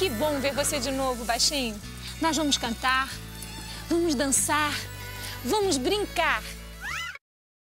Que bom ver você de novo, baixinho. Nós vamos cantar, vamos dançar, vamos brincar.